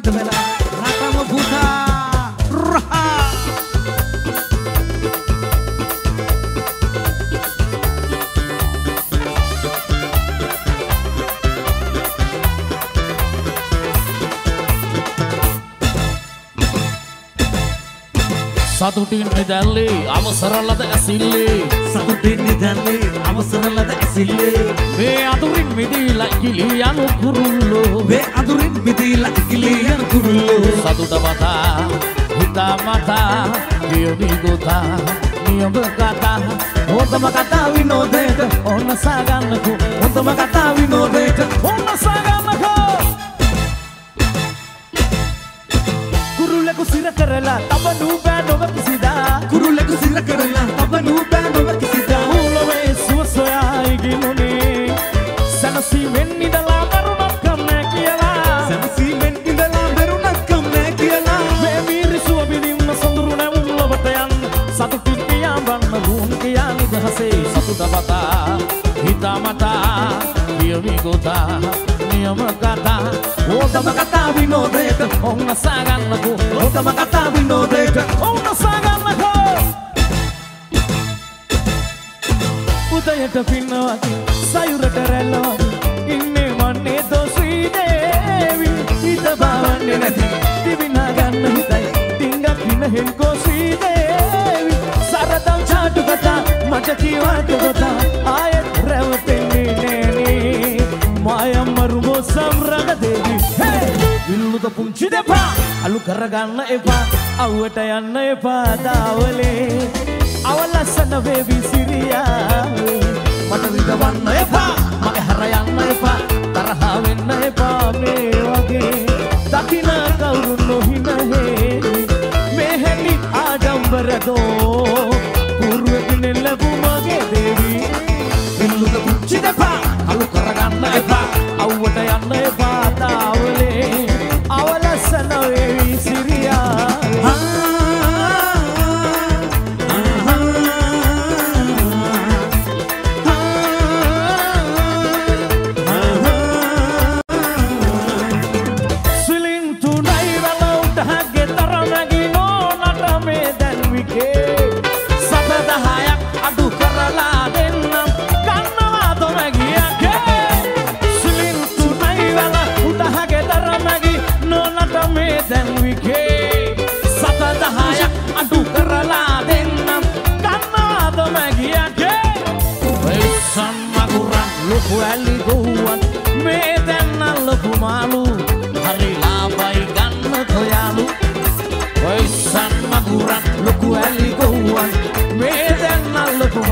ගීත වෙලා රටම සතුටින් නිදැල්ලේ අවසරලද ඇසිල්ලේ. සතුටින් නිදන්නේ අවසරලද ඇසිල්ලේ. මේ අතුරින් මිදීලා ඉකිලී යනු කුරුල්ලෝ. වේ අදුරින් මිදීලා ඉකිලී යන කුරුල්ලෝ. සතුට මතා හිතා මතා කියමි ගොතා නියම කතා. හොඳම කතා විනෝදයට ඕන්න සාගන්නකෝ. හොඳම කතා විනෝදයට ඔන්න සගන්නකෝ සිර කරලා තබනු බෑ නොව කිසිදා. කුරුල්ලෙකු සිර කරලා තබනූ බෑ නොව කිසිදා. මූලවේ සුව සොයා ඉගිලුනේ සැනසීමෙන් නිදලා මරුණක් කම්නෑ කියලා. සැනසීමෙන් ඉඳලා බැරුණක් කම්නෑ කියලා. මේ මිරිසුව බිඳින්න සොඳුරු නැවුම් ලොවට යන් සතුටින් පියාඹන්න වුන් කියා නිදහසේ. සතුට වතා හිතා මතා කියමි ගොතා නියම කතා හොඳම කතා විනෝදයට ඔන්න සාගන්නකෝ හොඳම කතා විනෝදයට ඔන්න සාගන්නකෝ උදයට පින්නවගේ සයුරට රැල්ලවගේ ඉන්නේ මන්නේ තෝ ශ්‍රීදේවි හිත බවන්නේ නැති තිබිනා ගන්න හිතයි ටිංගක් හිනහෙන් කෝ ශ්‍රීදේවි සරදම් චාටු කතා මට කිවට කොතා ආයෙත් පුංචි දෙපා අලු කරගන්න එපා. අව්වට යන්න එපා දාවලේ. අවලස්සන වේවි සිරියාවේ. මට විදවන්න එපා. මගේ හර යන්න එපා. තරහා වෙන්න එපා මේ වගේ. දකින කවුරු නොහිනහේ මෙහෙලි ආඩම්බරදෝ. ලොකු මාලු හරි ලාබයි ගන්න තොයාලු වෙස්සන් මගුරන් ලොකු ඇලි ගොව්වන් මේ දැන්නල් ලොකු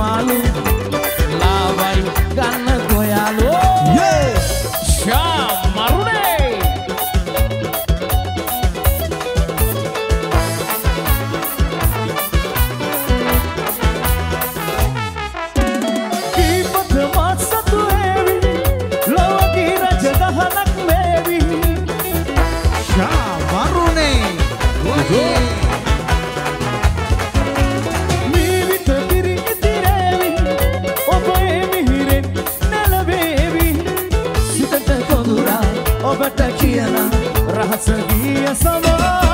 ඔබට කියන රහස ගිය සමා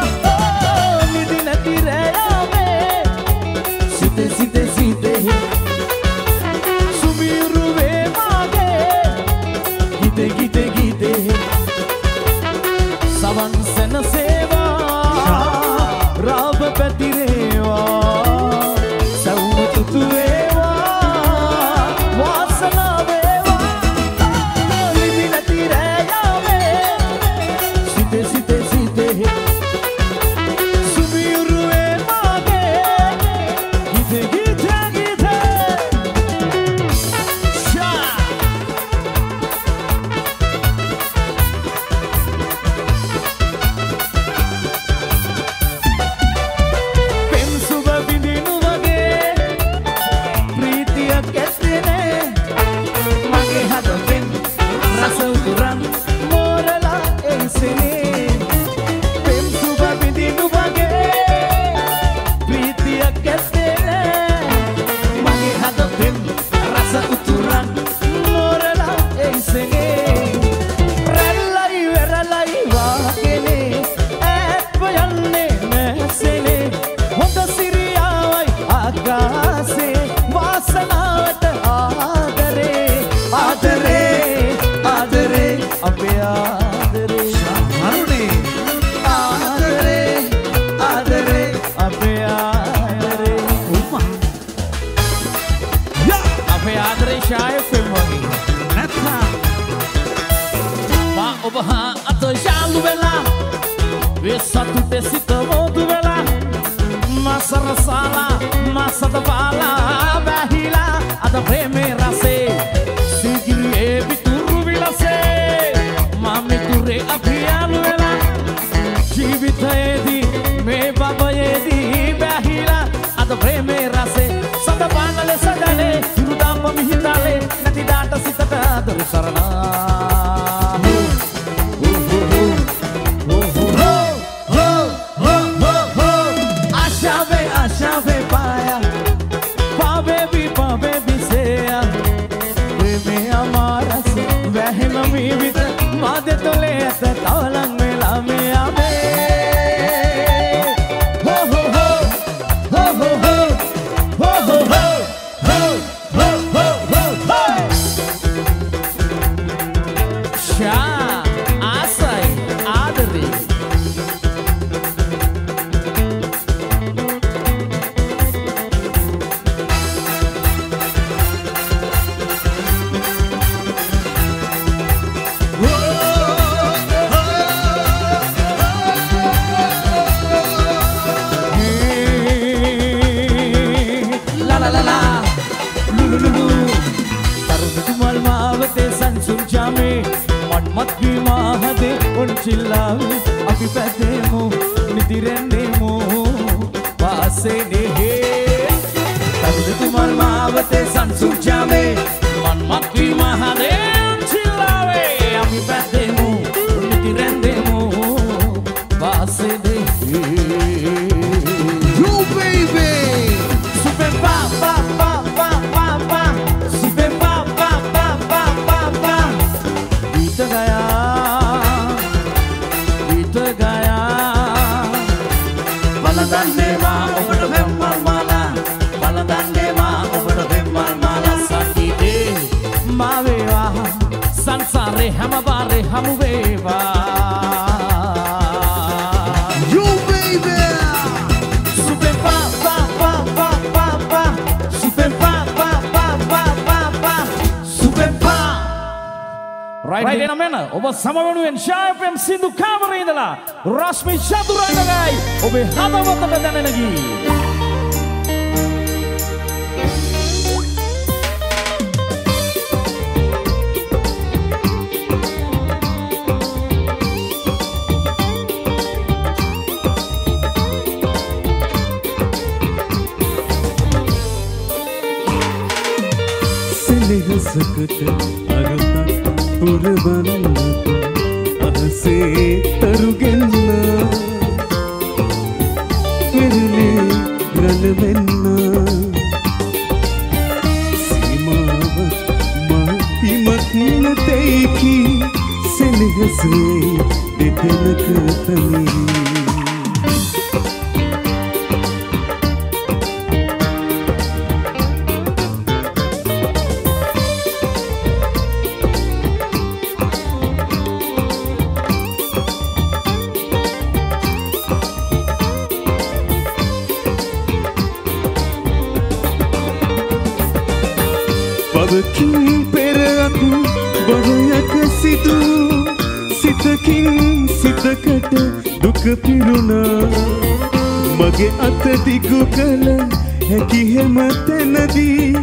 අපේ ආදරේ. අරුණේ ආදරේ ආදරේ අපේ ආදරේ. උමා යා. අපේ ආදරේ ෂාය ෆෙමෝනි නැත්තා මා ඔබ හා අත යාළු වෙලා වෙසතු දෙසිත මොදු වෙලා මා සරසාලා මා සදපාලා බැහිලා අද ප්‍රේමේ රසේ சரணா සිල්ලාවේ අපි පැත්තේ ඔබ සමවනුවෙන් ශායපයම් සිදු කාමරේ ඉඳලා රශ්මි චතුරංගයි ඔබේ හදවතට දැනෙනගී. සමග පිරුණා. මගේ අත දිගු කල හැකි හැම තැනදී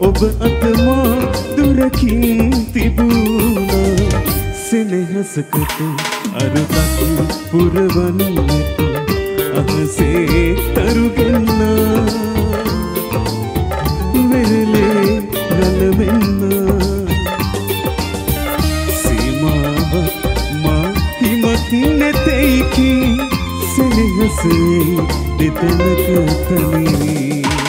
ඔබ අතමා දුරකින් තිබුණා. සෙනෙහසකට අරුතක් පුරවන්නට අහසේ තරුගන්නා. වෙරළේ නලවෙන්නා පසේ දෙතැනක කලී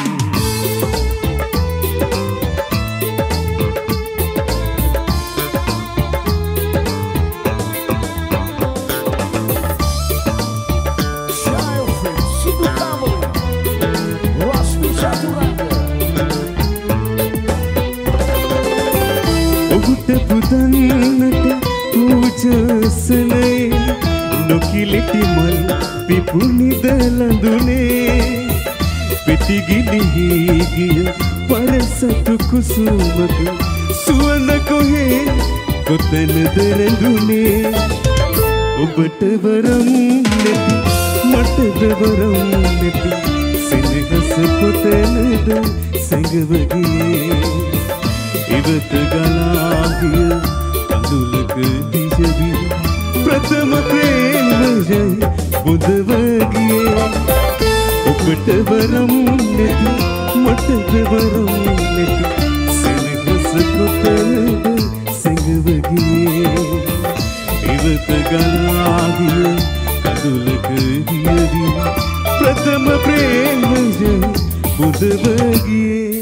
සුවඳ සුවඳ කොහේ? කොතැනද රැඳුනේ ඔබට වරම් නැති මටද වරම් නැති සෙනහස කොතැනද සැඟවගේ? ඉවත ගලා ගිය අඳුලක දිශවි ප්‍රථම ප්‍රේමය බුදව ගියේ ඔබට වරම් නැති මටද වරම් නැති සුකුතද සැඟවගේ ඉවත ගලාගිය කඳුලක දියදී ප්‍රථම ප්‍රේමය බුදවගේ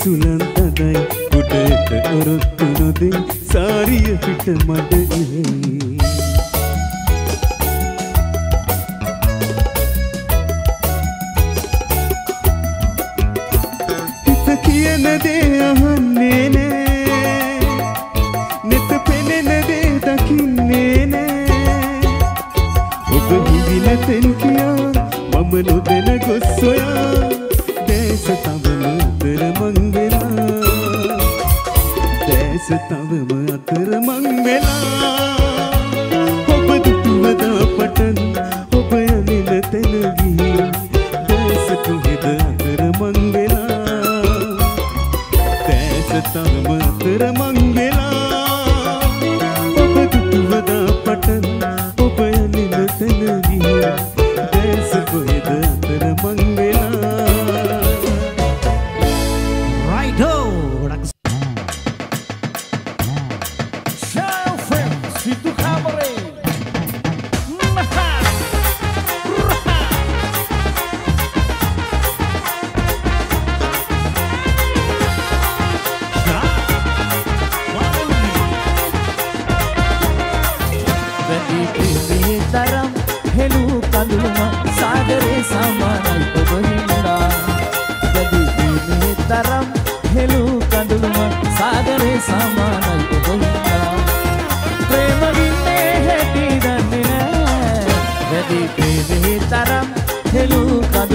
සුලන් තදයි උඩට ඔරොත්තු නොදෙයි සාරිය පිට මඩ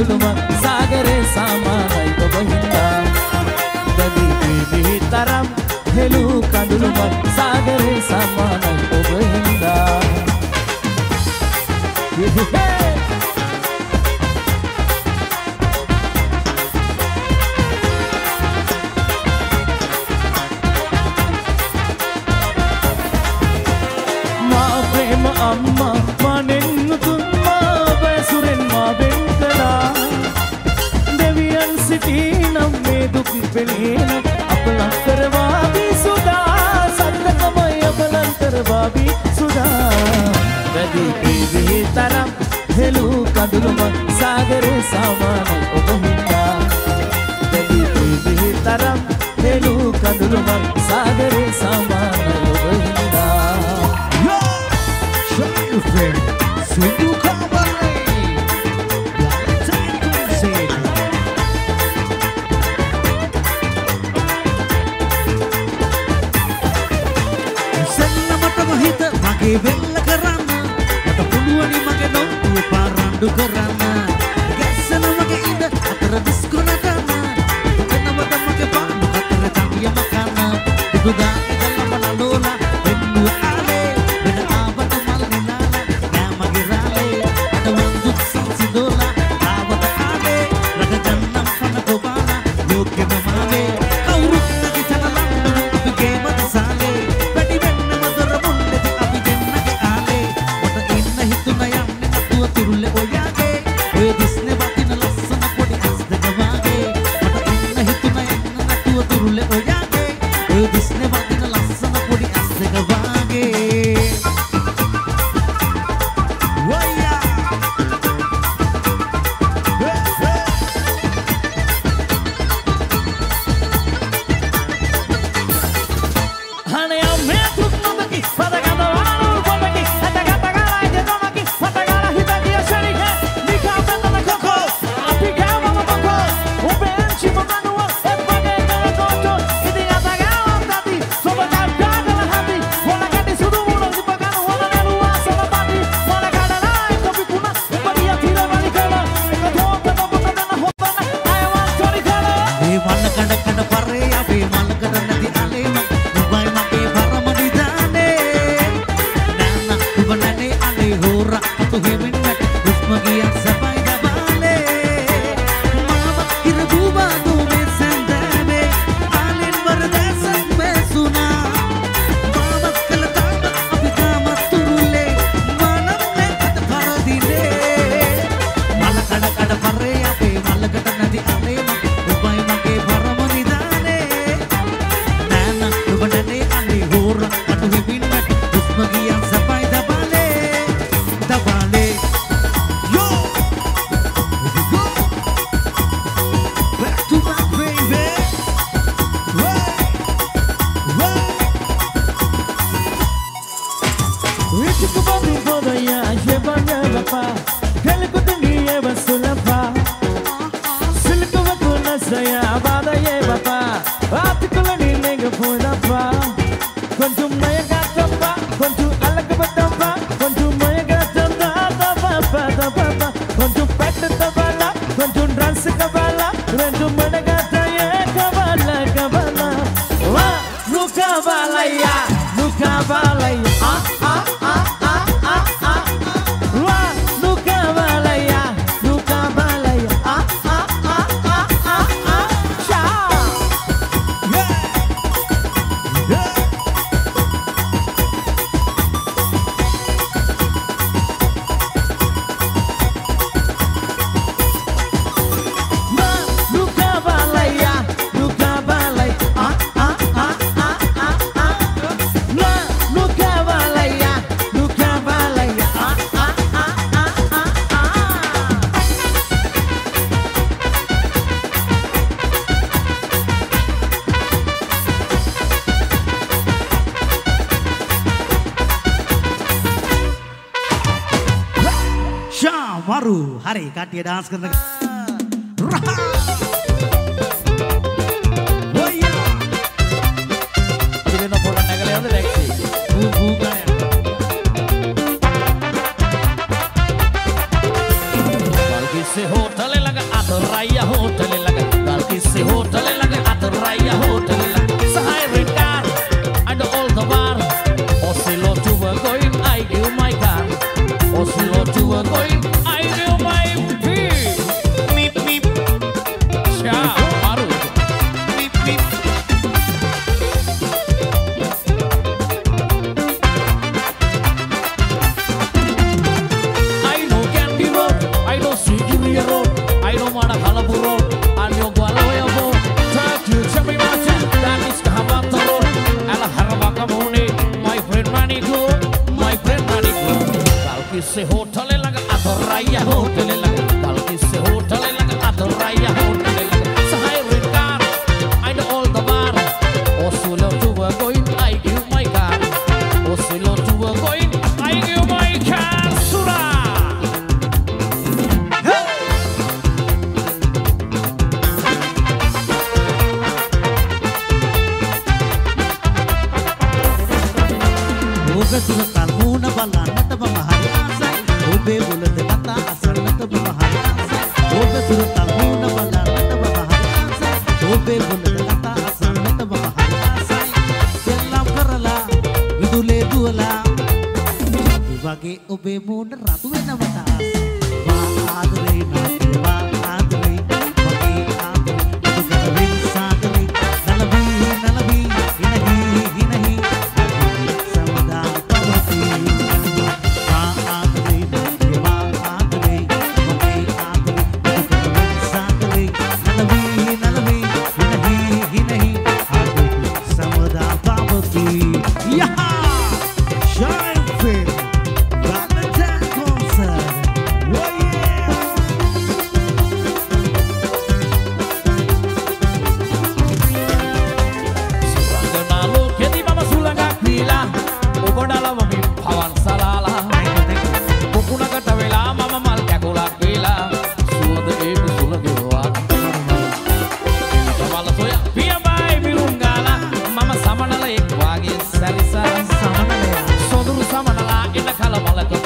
Duluma, Sagare Sama, Hitobahita. Dadi Bibitaram, Heluka Duluma, Sagare Sama, Hitobahita. Hey! වැදී පිවිහි තරම් හෙළූ කඳුළුම සාගරේ සමානයි ඔබ හින්දා වැදී පිවිහි තරම් හෙළූ කඳුළුම සාගරේ සමානයි ඔබ හින්දා Yo! Try to lugar. అలగబడ్డప్ప కొంచెం అలగబడ్డప్ప හරි කට්ටිය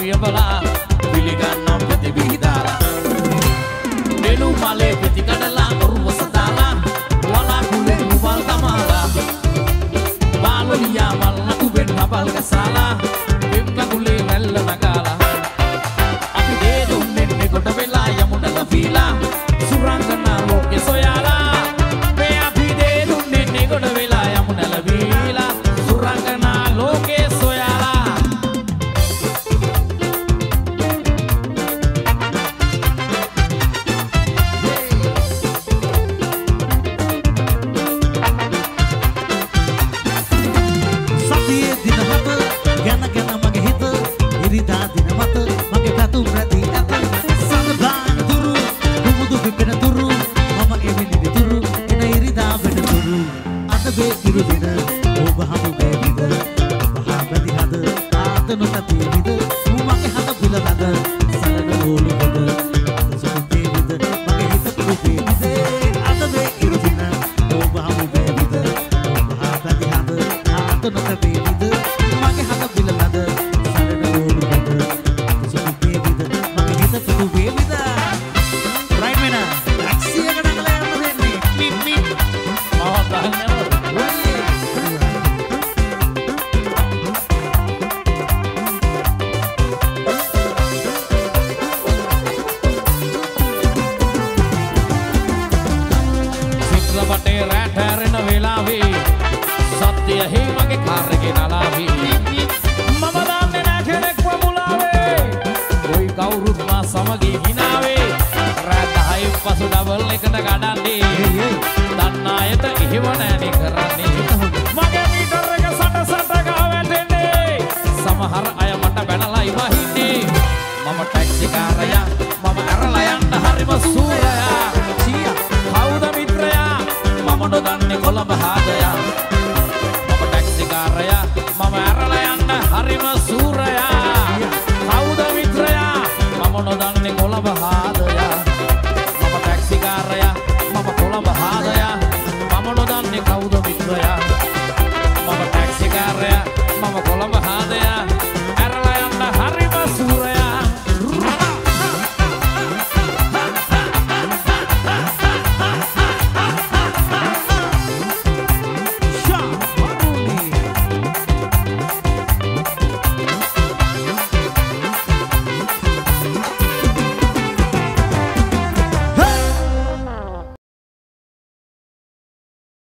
Maria Bala.